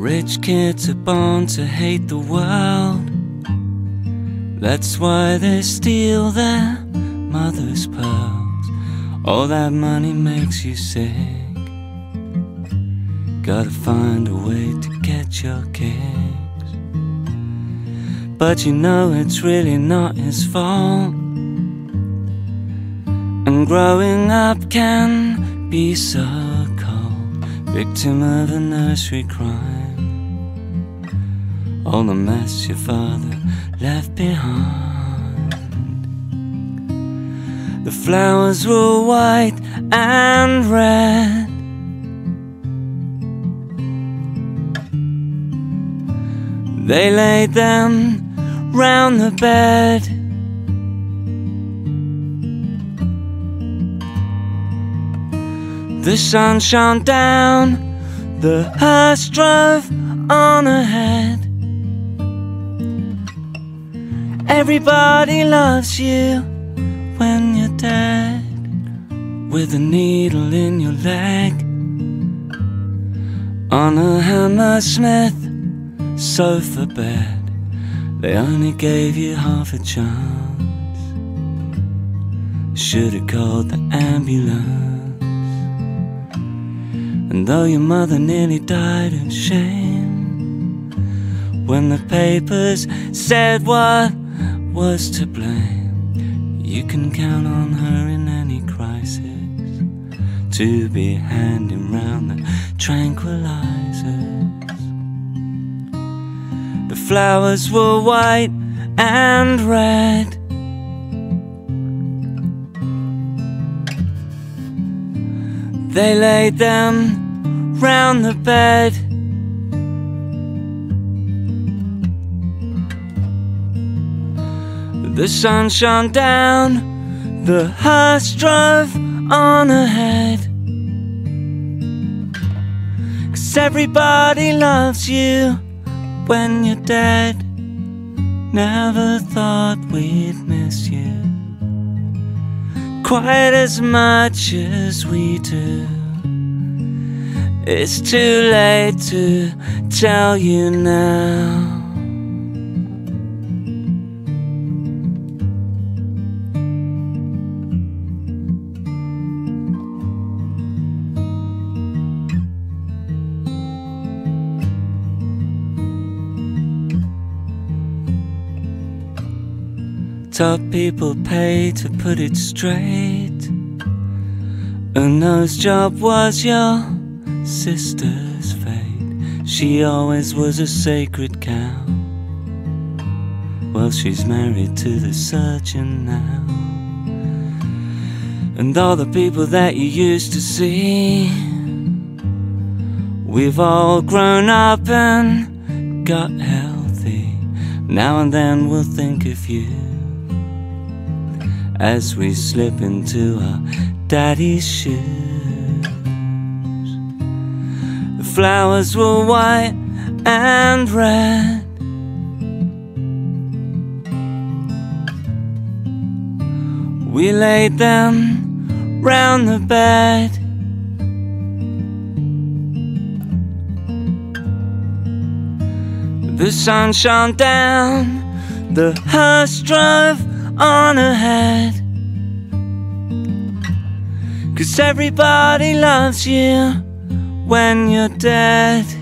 Rich kids are born to hate the world. That's why they steal their mother's pearls. All that money makes you sick. Gotta find a way to get your kicks. But you know it's really not his fault. And growing up can be so cold. Victim of a nursery crime all the mess your father left behind. The flowers were white and red. They laid them round the bed. The sun shone down, the hearse drove on ahead. Everybody loves you when you're dead With a needle in your leg. On a Hammersmith sofa bed They only gave you half a chance. Should've called the ambulance. And though your mother nearly died of shame When the papers said what was to blame. You can count on her in any crisis to be handing round the tranquilizers. The flowers were white and red. They laid them round the bed. The sun shone down, the hearse drove on ahead. Cause everybody loves you when you're dead. Never thought we'd miss you quite as much as we do. It's too late to tell you now. Top people pay to put it straight. Uno's job was your sister's fate. She always was a sacred cow. Well, she's married to the surgeon now. And all the people that you used to see, we've all grown up and got healthy. Now and then we'll think of you as we slip into our daddy's shoes. The flowers were white and red. We laid them round the bed. The sun shone down, the hearse drove on ahead. Cause everybody loves you when you're dead.